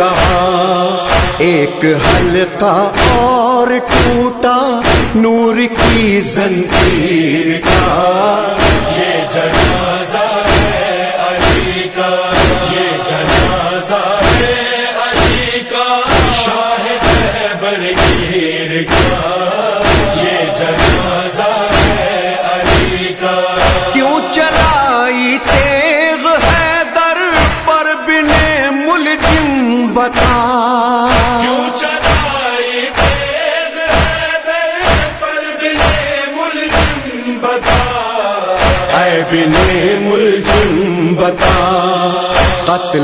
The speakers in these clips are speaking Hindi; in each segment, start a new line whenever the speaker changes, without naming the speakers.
कहा। एक हल्का और टूटा नूर की जंजीर का।
ये जनाजा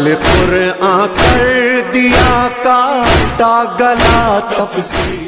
कत्ल कुरआन कर दिया काटा गला तफसीर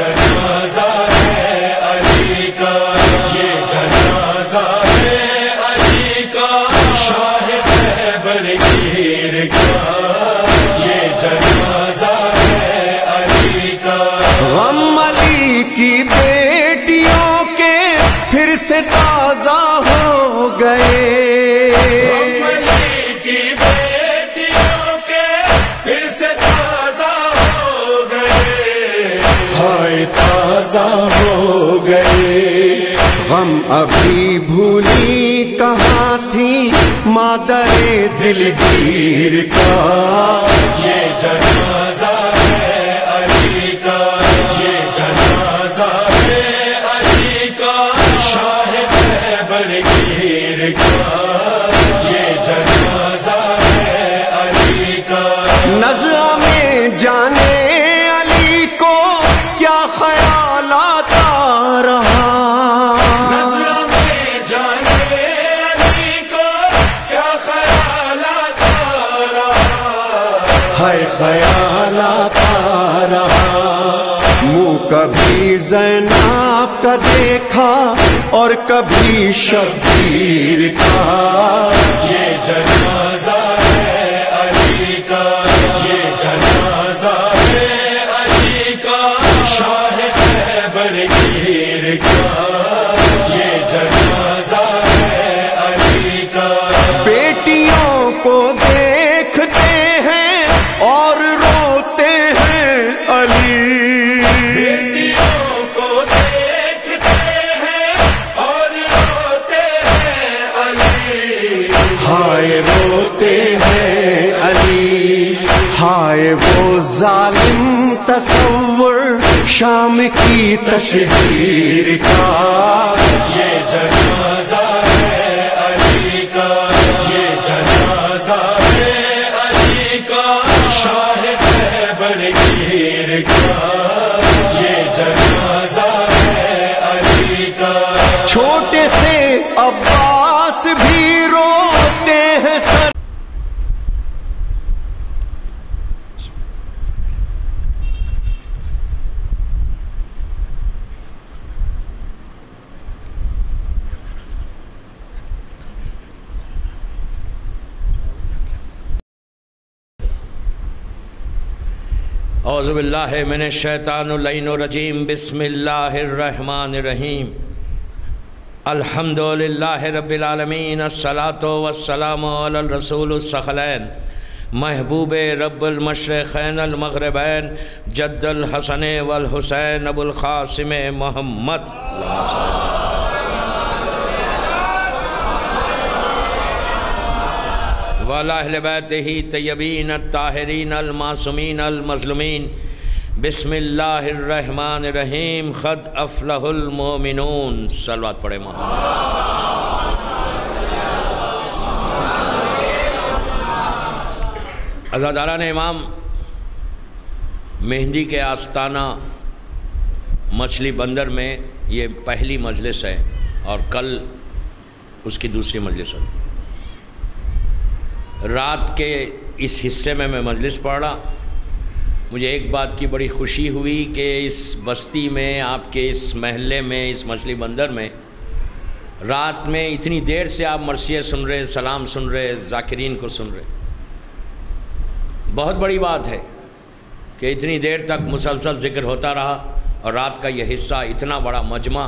ये
दिलगीर का।
ये जनाजा
और कभी शबीर का।
ये जनाजा
तस्वर शाम की तस्वीर का
ये जनाजा
औज़बिल्लिन शैतानरजीम बसमीम अल्हम्दुलिल्लाह रब्बिलआलमीन अस्सलातु वस्सलामु अलल रसूल सखलैन। महबूब रब्बुल मशरक़ैन अल मग़रिबैन। जद्दल हसन वल हुसैन अबुल क़ासिम मोहम्मद। वालबैत ही तयबीन ताहरीन अलमासूमीन अलमजलुमीन। बिस्मिल्लाहिर्रहमान रहीम ख़द अफलहुलमोमिनून सलवात पढ़े मोहम्मद। अजादारान इमाम मेहंदी के आस्ताना मछली बंदर में ये पहली मजलिस है और कल उसकी दूसरी मजलिस होगी। रात के इस हिस्से में मैं मजलिस पढ़ा। मुझे एक बात की बड़ी खुशी हुई कि इस बस्ती में, आपके इस महल्ले में, इस मछली बंदर में रात में इतनी देर से आप मरसिए सुन रहे, सलाम सुन रहे, जाकिरीन को सुन रहे। बहुत बड़ी बात है कि इतनी देर तक मुसलसल ज़िक्र होता रहा और रात का यह हिस्सा इतना बड़ा मजमा,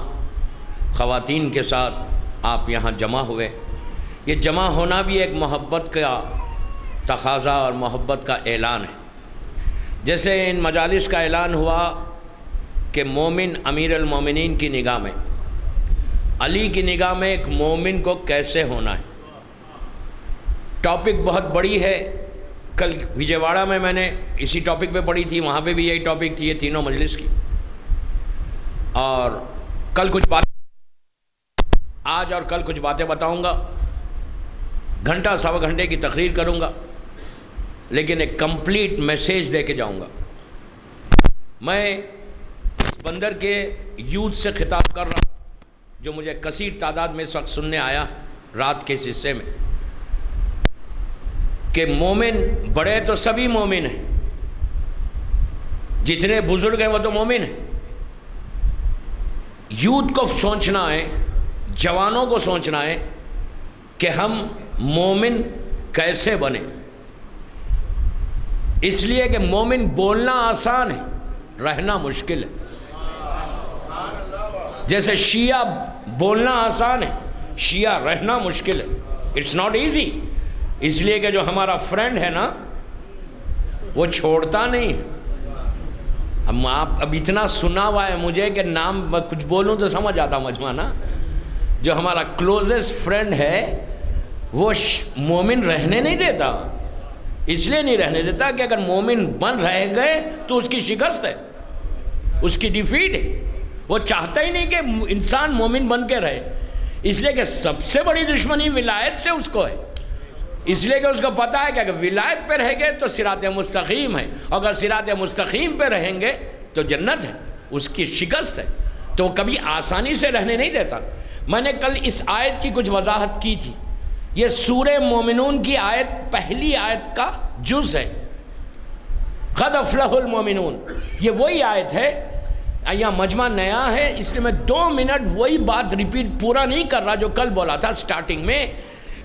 ख़वातीन के साथ आप यहाँ जमा हुए। ये जमा होना भी एक मोहब्बत का तकाजा और मोहब्बत का ऐलान है। जैसे इन मजालिस का ऐलान हुआ कि मोमिन अमीर अलमोमिन की निगाह में, अली की निगाह में एक मोमिन को कैसे होना है। टॉपिक बहुत बड़ी है। कल विजयवाड़ा में मैंने इसी टॉपिक पे पढ़ी थी, वहाँ पे भी यही टॉपिक थी, ये तीनों मजलिस की। और कल कुछ बात आज और कल कुछ बातें बताऊँगा। घंटा सवा घंटे की तकरीर करूँगा, लेकिन एक कंप्लीट मैसेज दे के जाऊँगा। मैं इस बंदर के यूथ से खिताब कर रहा हूँ, जो मुझे कसीर तादाद में इस वक्त सुनने आया रात के इस हिस्से में। कि मोमिन, बड़े तो सभी मोमिन हैं। जितने बुज़ुर्ग हैं, वो तो मोमिन हैं। यूथ को सोचना है, जवानों को सोचना है, कि हम मोमिन कैसे बने? इसलिए कि मोमिन बोलना आसान है, रहना मुश्किल है। जैसे शिया बोलना आसान है, शिया रहना मुश्किल है। इट्स नॉट इजी इसलिए कि जो हमारा फ्रेंड है ना, वो छोड़ता नहीं अब आप, अब इतना सुना हुआ है मुझे कि नाम कुछ बोलूँ तो समझ आता मजमा ना। जो हमारा क्लोजेस्ट फ्रेंड है वो मोमिन रहने नहीं देता। इसलिए नहीं रहने देता कि अगर मोमिन बन रह गए तो उसकी शिकस्त है। उसकी डिफीट है। वो चाहता ही नहीं कि इंसान मोमिन बन के रहे। इसलिए कि सबसे बड़ी दुश्मनी विलायत से उसको है। इसलिए कि उसको पता है कि अगर विलायत पे गए तो सिरात मुस्तकीम है। अगर सिरात मुस्तकीम पे रहेंगे तो जन्नत है। उसकी शिकस्त है। तो कभी आसानी से रहने नहीं देता। मैंने कल इस आयत की कुछ वजाहत की थी। ये सूर मोमिनून की आयत, पहली आयत का जुज है। खद अफलामिनून ये वही आयत है। यहाँ मजमा नया है, इसलिए मैं दो मिनट वही बात रिपीट पूरा नहीं कर रहा जो कल बोला था स्टार्टिंग में,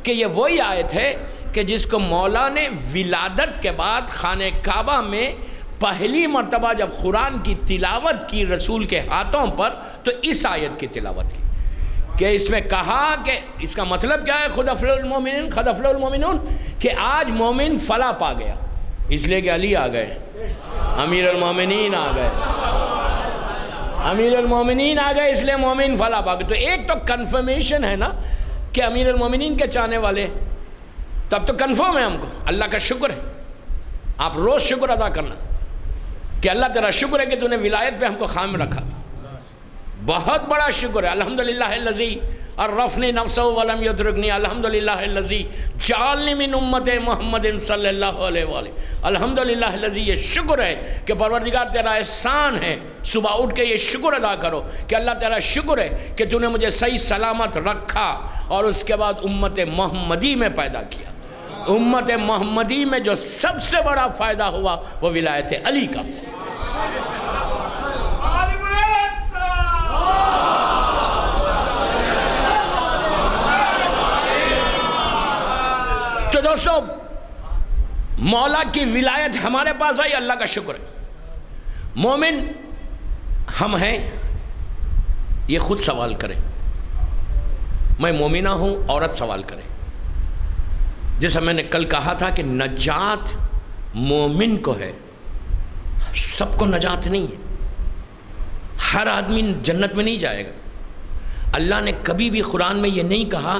कि ये वही आयत है कि जिसको मौला ने विलादत के बाद खान काबा में पहली मरतबा जब कुरान की तिलावत की रसूल के हाथों पर तो इस आयत की तिलावत की। कि इसमें कहा कि इसका मतलब क्या है, खुद अफलोमिन खुद अफलोमिन कि आज मोमिन फला पा गया। इसलिए कि अली आ गए अमीर मोमिन आ गए। अमीर मोमिन आ गए, इसलिए मोमिन फला पा गए। तो एक तो कन्फर्मेशन है ना कि अमीर मोमिन के चाहने वाले, तब तो कन्फर्म है हमको। अल्लाह का शुक्र है। आप रोज़ शुक्र अदा करना। कि अल्लाह तेरा शुक्र है कि तूने विलायत पे हमको खाम रखा बहुत बड़ा शुक्र है। अल्हम्दुलिल्लाह लजी और रफ़नी नफ्स वलम युद्रगनी अल्हम्दुलिल्लाह लजी जालनी मिन उम्मत मोहम्मद सल्लल्लाहु अलैहि अल्हम्दुलिल्लाह लजी ये शुक्र है कि परवरदिगार तेरा एहसान है। सुबह उठ के ये शुक्र अदा करो कि अल्लाह तेरा शुक्र है कि तूने मुझे सही सलामत रखा और उसके बाद उम्मत मोहम्मदी में पैदा किया। उम्मत मोहम्मदी में जो सबसे बड़ा फ़ायदा हुआ, वो विलायत अली का दोस्तों, मौला की विलायत हमारे पास आई, अल्लाह का शुक्र है। मोमिन, हम हैं, ये खुद सवाल करें। मैं मोमिना हूँ, औरत सवाल करें। जैसा मैंने कल कहा था कि नजात मोमिन को है। सबको नजात नहीं है। हर आदमी जन्नत में नहीं जाएगा। अल्लाह ने कभी भी कुरान में ये नहीं कहा,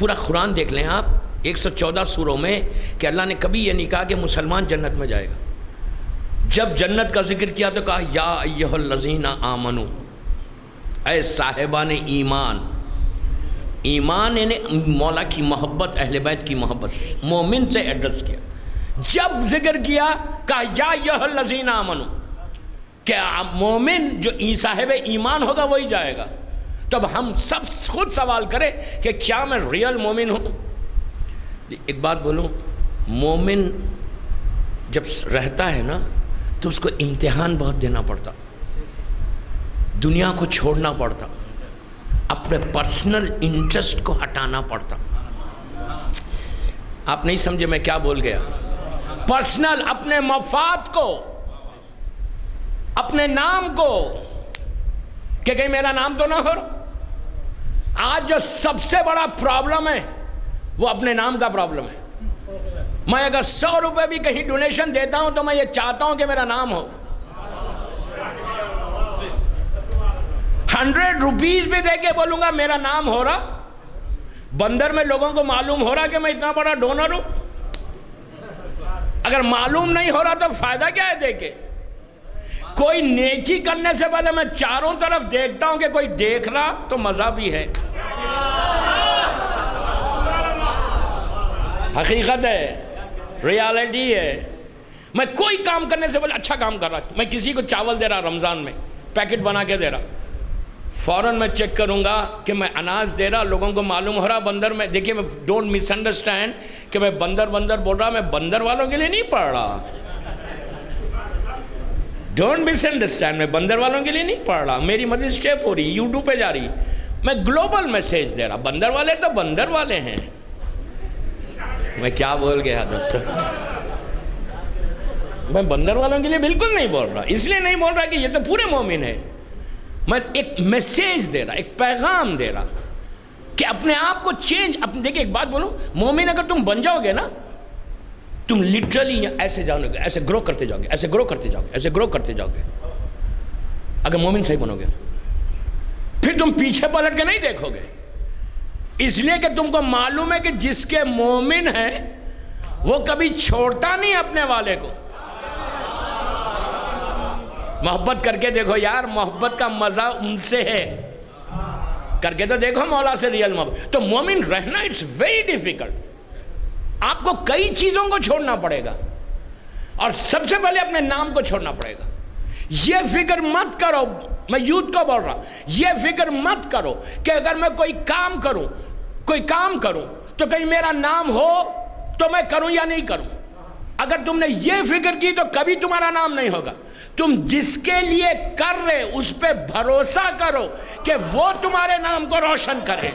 पूरा कुरान देख लें आप 114 सूरों में कि अल्लाह ने कभी ये नहीं कहा कि मुसलमान जन्नत में जाएगा। जब जन्नत का ज़िक्र किया तो कहा, या यह लजीना आमनु, ऐ साहेबान ईमान ईमान यानी मौला की मोहब्बत, अहल बैत की मोहब्बत मोमिन से एड्रेस किया। जब ज़िक्र किया, कहा, या यह लजीना आमनु, क्या मोमिन जो साहेब ईमान होगा, वही जाएगा? तब हम सब खुद सवाल करें कि क्या मैं रियल मोमिन हूँ? एक बात बोलूँ, मोमिन जब रहता है ना तो उसको इम्तिहान बहुत देना पड़ता। दुनिया को छोड़ना पड़ता। अपने पर्सनल इंटरेस्ट को हटाना पड़ता। आप नहीं समझे मैं क्या बोल गया? पर्सनल, अपने मफाद को, अपने नाम को। कि कहीं, मेरा नाम तो ना हो। आज जो सबसे बड़ा प्रॉब्लम है वो अपने नाम का प्रॉब्लम है। मैं अगर सौ रुपए भी कहीं डोनेशन देता हूँ तो मैं ये चाहता हूँ कि मेरा नाम हो। हंड्रेड रुपीज़ भी दे के बोलूँगा, मेरा नाम हो रहा। बंदर में लोगों को मालूम हो रहा कि मैं इतना बड़ा डोनर हूँ। अगर मालूम नहीं हो रहा तो फ़ायदा क्या है देके कोई नेकी करने से पहले मैं चारों तरफ़ देखता हूँ कि कोई देख रहा तो मज़ा भी है। हकीकत है रियलिटी है। मैं कोई काम करने से पहले अच्छा काम कर रहा मैं किसी को चावल दे रहा, रमज़ान में पैकेट बना के दे रहा। फ़ौरन मैं चेक करूँगा कि मैं अनाज दे रहा, लोगों को मालूम हो रहा, बंदर में, देखिए मैं डोंट मिसअंडरस्टैंड कि मैं बंदर बंदर बोल रहा, मैं बंदर वालों के लिए नहीं पढ़ रहा। डोंट मिसअंडरस्टैंड मैं बंदर वालों के लिए नहीं पढ़ रहा। मेरी मदद स्टेप हो रही यूट्यूब पे जा रही। मैं ग्लोबल मैसेज दे रहा, बंदर वाले तो बंदर वाले हैं। मैं क्या बोल गया दोस्तों? मैं बंदर वालों के लिए बिल्कुल नहीं बोल रहा। इसलिए नहीं बोल रहा कि ये तो पूरे मोमिन है। मैं एक मैसेज दे रहा, एक पैगाम दे रहा कि अपने आप को चेंज अपने देखिए एक बात बोलूँ, मोमिन अगर तुम बन जाओगे ना, तुम लिटरली ऐसे जाओगे ऐसे ग्रो करते जाओगे, ऐसे ग्रो करते जाओगे, ऐसे ग्रो करते जाओगे। अगर मोमिन सही बनोगे, फिर तुम पीछे पलट के नहीं देखोगे। इसलिए कि तुमको मालूम है कि जिसके मोमिन है, वो कभी छोड़ता नहीं अपने वाले को। मोहब्बत करके देखो यार, मोहब्बत का मज़ा उनसे है। करके तो देखो मौला से रियल मोहब्बत। तो मोमिन रहना इट्स वेरी डिफ़िकल्ट आपको कई चीज़ों को छोड़ना पड़ेगा। और सबसे पहले अपने नाम को छोड़ना पड़ेगा। यह फ़िक्र मत करो, मैं यूथ को बोल रहा यह फ़िक्र मत करो कि अगर मैं कोई काम करूँ कोई काम करूँ तो कहीं मेरा नाम हो तो मैं करूँ या नहीं करूँ? अगर तुमने ये फ़िक्र की तो कभी तुम्हारा नाम नहीं होगा। तुम जिसके लिए कर रहे उस पर भरोसा करो कि वो तुम्हारे नाम को रोशन करे।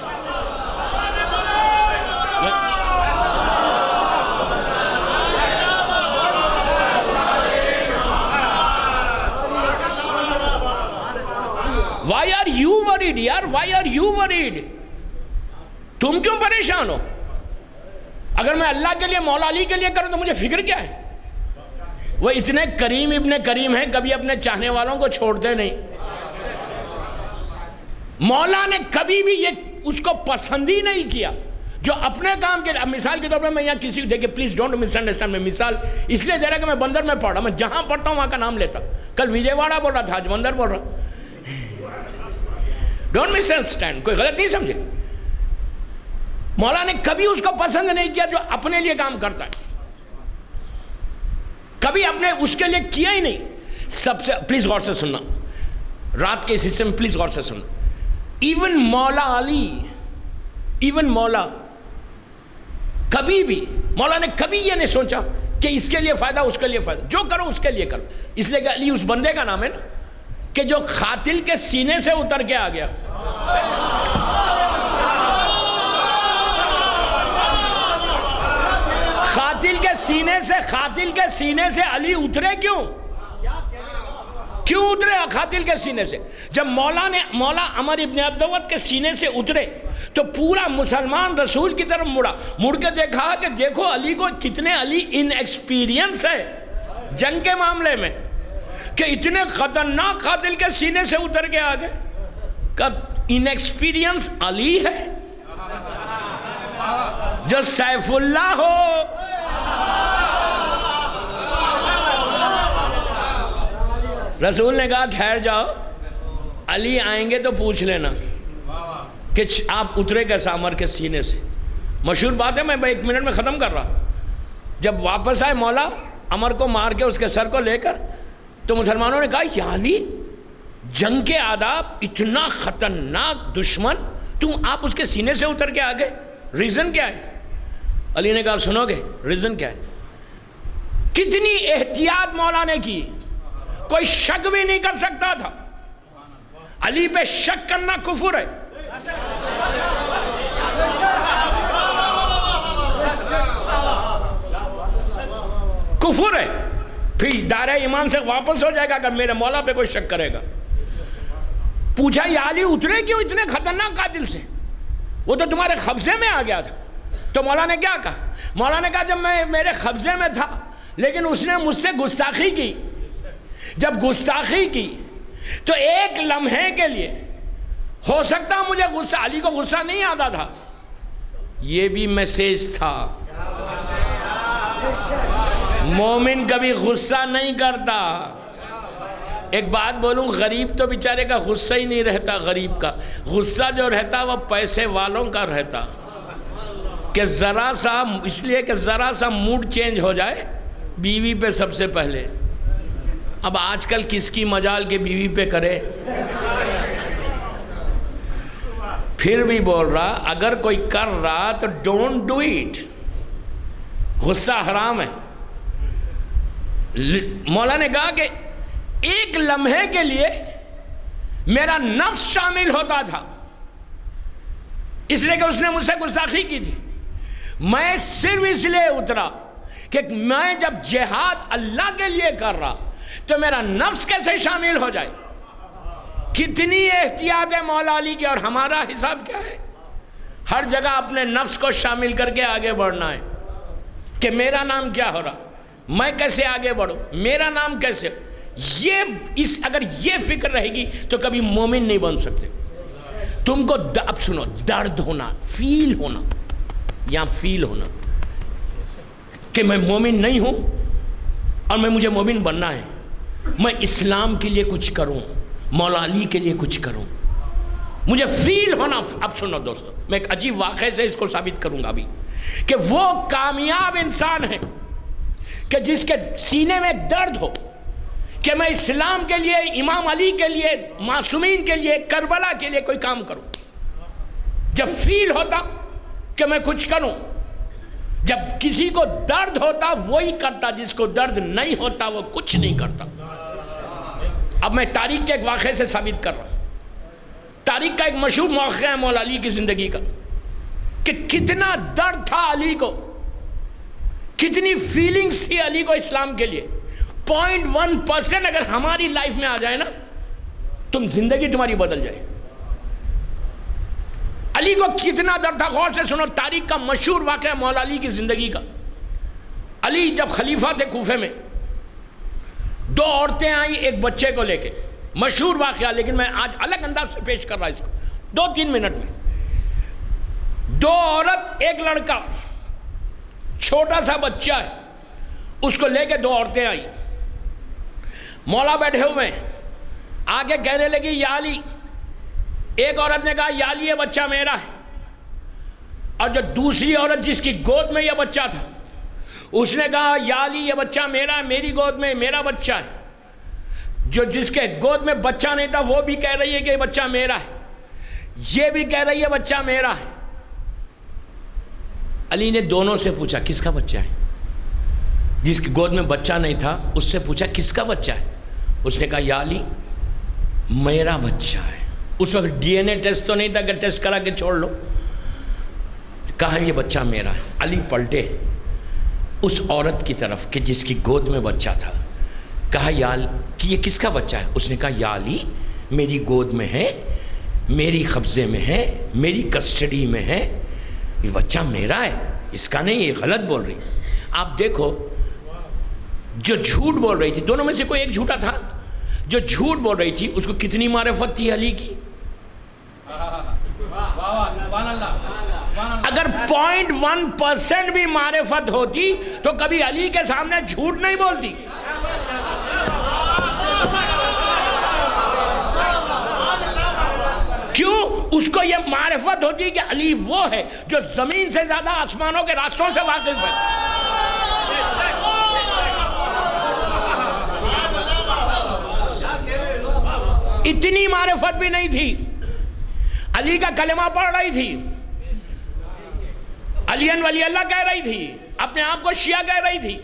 वाई आर यू वरीड यार? वाई आर यू वरीड तुम क्यों परेशान हो? अगर मैं अल्लाह के लिए, मौला अली के लिए करूँ तो मुझे फ़िक्र क्या है? वो इतने करीम इब्ने करीम है, कभी अपने चाहने वालों को छोड़ते नहीं। मौला ने कभी भी ये, उसको पसंद ही नहीं किया। जो अपने काम के अब मिसाल के तौर पर मैं यहाँ किसी को देखिए प्लीज़ डोंट मिसअंडरस्टैंड मैं मिसाल। इसलिए दे रहा कि मैं बंदर में पढ़ रहा मैं जहाँ पढ़ता हूँ, वहाँ का नाम लेता। कल विजयवाड़ा बोल रहा था, आज बंदर बोल रहा। डोंट मिसअंडरस्टैंड कोई गलत नहीं समझे? मौला ने कभी उसको पसंद नहीं किया जो अपने लिए काम करता है। कभी अपने, उसके लिए किया ही नहीं। सबसे प्लीज़ गौर से सुनना। रात के इस हिस्से में प्लीज़ गौर से सुनना। इवन मौला अली इवन मौला, कभी भी, मौला ने कभी यह नहीं सोचा कि इसके लिए फ़ायदा, उसके लिए फ़ायदा। जो करो, उसके लिए करो। इसलिए अली उस बंदे का नाम है ना, कि जो खातिल के सीने से उतर के आ गया। सीने से, खातिल के सीने से अली उतरे क्यों? क्यों उतरे खातिल के सीने से? जब मौला ने, मौला अमर इब्न अब्दवत के सीने से उतरे तो पूरा मुसलमान रसूल की तरफ़ मुड़ा। मुड़ के देखा कि देखो अली को कितने अली इन एक्सपीरियंस है जंग के मामले में, कि इतने खतरनाक खातिल के सीने से उतर के आ गए। कब इनएक्सपीरियंस अली है? जो सैफुल्ला हो रसूल ने कहा, ठहर जाओ, अली आएँगे तो पूछ लेना कि आप उतरे कैसे अमर के सीने से। मशहूर बात है, मैं एक मिनट में ख़त्म कर रहा जब वापस आए मौला, अमर को मार के उसके सर को लेकर तो मुसलमानों ने कहा, या अली, जंग के आदाब इतना खतरनाक दुश्मन, तुम आप उसके सीने से उतर के आ गए। रीज़न क्या है? अली ने कहा, सुनोगे रीज़न क्या है? कितनी एहतियात मौला ने की। कोई शक भी नहीं कर सकता था। अली पे शक करना कुफुर है। कुफुर है। फिर दायरा ईमान से वापस हो जाएगा, अगर मेरे मौला पे कोई शक करेगा। पूछा, ये अली उतरे क्यों इतने खतरनाक कातिल से? वो तो तुम्हारे कब्जे में आ गया था। तो मौला ने क्या कहा? मौला ने कहा, जब मैं मेरे कब्जे में था, लेकिन उसने मुझसे गुस्ताखी की जब गुस्ताखी की तो एक लम्हे के लिए, हो सकता मुझे गुस्सा, अली को गुस्सा नहीं आता था। ये भी मैसेज था। मोमिन कभी गुस्सा नहीं करता। एक बात बोलूँ, गरीब तो बेचारे का गुस्सा ही नहीं रहता, गरीब का। गुस्सा जो रहता वह पैसे वालों का रहता। कि ज़रा सा, इसलिए कि ज़रा सा मूड चेंज हो जाए, बीवी पे सबसे पहले। अब आजकल किसकी मजाल के बीवी पे करे? फिर भी बोल रहा, अगर कोई कर रहा तो डोंट डू इट गुस्सा हराम है। मौला ने कहा कि एक लम्हे के लिए मेरा नफ्स शामिल होता था। इसलिए कि उसने मुझसे गुस्ताखी की थी। मैं सिर्फ़ इसलिए उतरा कि मैं जब जिहाद अल्लाह के लिए कर रहा तो मेरा नफ्स कैसे शामिल हो जाए? कितनी एहतियात है मौला अली की और हमारा हिसाब क्या है? हर जगह अपने नफ्स को शामिल करके आगे बढ़ना है। कि मेरा नाम क्या हो रहा? मैं कैसे आगे बढ़ूं? मेरा नाम कैसे ये इस, अगर ये फ़िक्र रहेगी तो कभी मोमिन नहीं बन सकते। तुमको अब सुनो, दर्द होना, फील होना, या फील होना, कि मैं मोमिन नहीं हूँ और मैं, मुझे मोमिन बनना है। मैं इस्लाम के लिए कुछ करूँ, मौला अली के लिए कुछ करूँ। मुझे फील होना, अब सुनो दोस्तों, मैं एक अजीब वाक़े से इसको साबित करूँगा अभी, कि वो कामयाब इंसान है, कि जिसके सीने में दर्द हो, कि मैं इस्लाम के लिए, इमाम अली के लिए, मासूमीन के लिए, करबला के लिए कोई काम करूँ। जब फील होता कि मैं कुछ करूँ, जब किसी को दर्द होता, वही करता, जिसको दर्द नहीं होता, वो कुछ नहीं करता। अब मैं तारीख के एक वाक़े से साबित कर रहा हूँ। तारीख का एक मशहूर मौक़ है मौला अली की ज़िंदगी का। कि कितना दर्द था अली को। कितनी फीलिंग्स थी अली को इस्लाम के लिए। पॉइंट वन परसेंट अगर हमारी लाइफ में आ जाए ना, तुम ज़िंदगी तुम्हारी बदल जाए। अली को कितना दर्द था, गौर से सुनो, तारीख का मशहूर वाक़ मौला अली की ज़िंदगी का। अली जब खलीफा थे कूफे में दो औरतें आई एक बच्चे को लेके। मशहूर वाक़ लेकिन मैं आज अलग अंदाज से पेश कर रहा इसको। दो तीन मिनट में। दो औरत, एक लड़का, छोटा सा बच्चा है, उसको लेके दो औरतें आई। मौला बैठे हुए आगे कहने लगी, याली, एक औरत ने कहा, याली, ये बच्चा मेरा है। और जो दूसरी औरत जिसकी गोद में यह बच्चा था उसने कहा याली ये बच्चा मेरा है, मेरी गोद में, मेरा बच्चा है। जो जिसके गोद में बच्चा नहीं था, वो भी कह रही है कि बच्चा मेरा है। ये भी कह रही है बच्चा मेरा है। अली ने दोनों से पूछा, किसका बच्चा है? जिसकी गोद में बच्चा नहीं था, उससे पूछा, किसका बच्चा है? उसने कहा, या अली, मेरा बच्चा है। उस वक्त डीएनए टेस्ट तो नहीं था कि टेस्ट करा के छोड़ लो। कहा, ये बच्चा मेरा है। अली पलटे। उस औरत की तरफ़ कि जिसकी गोद में बच्चा था कहा याल कि ये किसका बच्चा है उसने कहा याली मेरी गोद में है मेरी कब्ज़े में है मेरी कस्टडी में है ये बच्चा मेरा है इसका नहीं ये गलत बोल रही आप देखो जो झूठ बोल रही थी दोनों में से कोई एक झूठा था जो झूठ बोल रही थी उसको कितनी मारफत थी अली की अगर पॉइंट वन परसेंट भी मारफत होती तो कभी अली के सामने झूठ नहीं बोलती। क्यों? उसको यह मारफत होती कि अली वो है जो ज़मीन से ज़्यादा आसमानों के रास्तों से वाकिफ है। इतनी मारफत भी नहीं थी। अली का कलमा पढ़ रही थी। अलियन वली अल्लाह कह रही थी, अपने आप को शिया कह रही थी।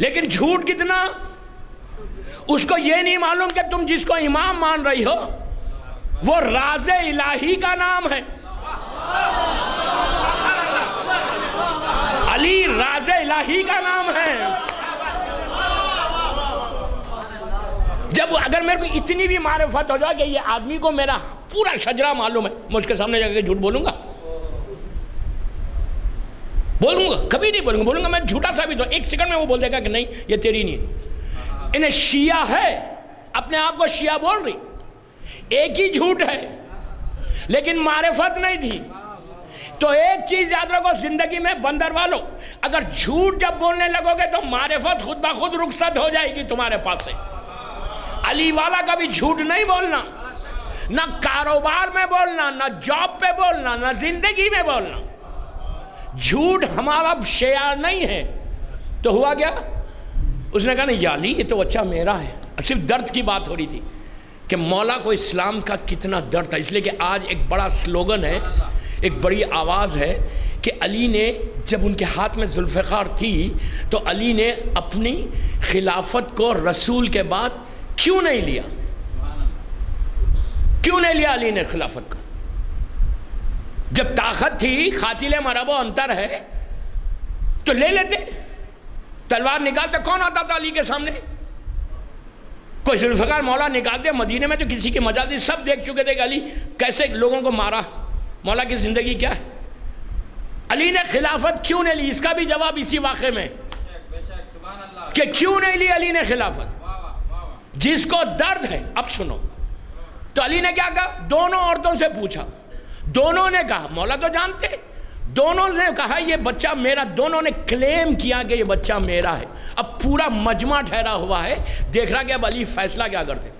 लेकिन झूठ कितना? उसको यह नहीं मालूम कि तुम जिसको इमाम मान रही हो, वो राज इलाही का नाम है। अली राज इलाही का नाम है। जब अगर मेरे को इतनी भी मारफत हो जाए कि ये आदमी को मेरा पूरा शजरा मालूम है, मैं उसके सामने जाकर झूठ बोलूँगा। बोलूँगा, कभी नहीं बोलूँगा बोलूँगा मैं झूठा साबित हो। एक सेकंड में वो बोल देगा कि नहीं, ये तेरी नहीं इन्हें शिया है, अपने आप को शिया बोल रही। एक ही झूठ है, लेकिन मारफत नहीं थी। तो एक चीज़ याद रखो, ज़िंदगी में बंदर वालो, अगर झूठ जब बोलने लगोगे तो मारफत खुद ब खुद रुखसत हो जाएगी तुम्हारे पास से। अली वाला कभी झूठ नहीं बोलना, ना कारोबार में बोलना, ना जॉब पे बोलना, ना ज़िंदगी में बोलना। झूठ हमारा शेयर नहीं है। तो हुआ क्या? उसने कहा ना याली, ये तो बच्चा मेरा है। सिर्फ़ दर्द की बात हो रही थी कि मौला को इस्लाम का कितना दर्द था। इसलिए कि आज एक बड़ा स्लोगन है, एक बड़ी आवाज़ है कि अली ने जब उनके हाथ में जुल्फ़ार थी तो अली ने अपनी खिलाफत को रसूल के बाद क्यों नहीं लिया? क्यों नहीं लिया अली ने खिलाफत को? जब ताकत थी, खातिल मरबो अंतर है तो ले लेते। तलवार निकालते कौन आता था अली के सामने? कोई जुल्फ़ार मौला निकालते मदीने में तो किसी की मज़ा थी सब देख चुके थे कि अली कैसे लोगों को मारा। मौला की ज़िंदगी क्या है? अली ने खिलाफत क्यों नहीं ली? इसका भी जवाब इसी वाक़े में। कि क्यों नहीं ली अली ने खिलाफत? जिसको दर्द है, अब सुनो। तो अली ने क्या कहा? दोनों औरतों से पूछा। दोनों ने कहा, मौला तो जानते दोनों ने कहा, ये बच्चा मेरा, दोनों ने क्लेम किया कि ये बच्चा मेरा है। अब पूरा मजमा ठहरा हुआ है। देख रहा कि अब अली फैसला क्या करते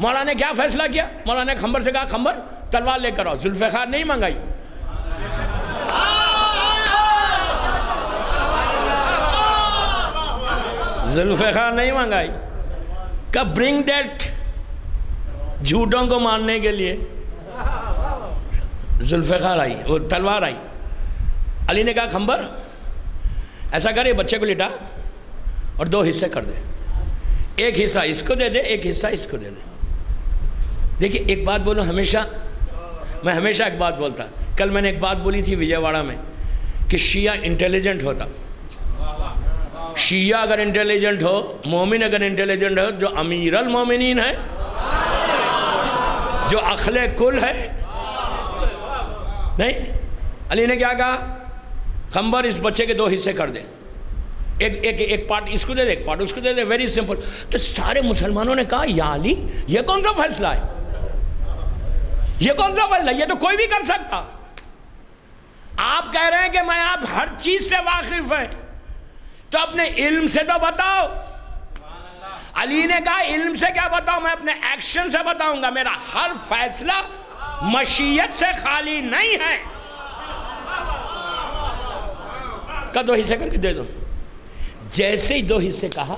मौला ने क्या फैसला किया? मौला ने खंबर से कहा, खंबर, तलवार लेकर आओ। जुल्फ़ार नहीं मंगाई। जुल्फ़ार नहीं मंगाई। कब ब्रिंग डेट झूठों को मारने के लिए। जुल्फ़ार आई वो तलवार आई। अली ने कहा खम्बर ऐसा करे बच्चे को लिटा और दो हिस्से कर दे। एक हिस्सा इसको दे दे, एक हिस्सा इसको दे दे। देखिए, एक बात बोलो, हमेशा, मैं हमेशा एक बात बोलता, कल मैंने एक बात बोली थी विजयवाड़ा में कि शिया इंटेलिजेंट होता। शिया अगर इंटेलिजेंट हो, मोमिन अगर इंटेलिजेंट हो, जो अमीरल मोमिन है, जो अखले कुल है नहीं? अली ने क्या कहा? खंबर इस बच्चे के दो हिस्से कर दे। एक एक एक पार्ट इसको दे दे, एक पार्ट उसको दे दे। वेरी सिंपल तो सारे मुसलमानों ने कहा, या अली, ये कौन सा फैसला है? ये कौन सा फैसला ये तो कोई भी कर सकता। आप कह रहे हैं कि मैं आप हर चीज़ से वाकिफ है। तो अपने इल्म से तो बताओ। अली ने कहा, इल्म से क्या बताओ मैं अपने एक्शन से बताऊँगा। मेरा हर फैसला मशीयत से खाली नहीं है। का दो हिस्से करके दे दो। जैसे ही दो हिस्से कहा